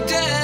me down.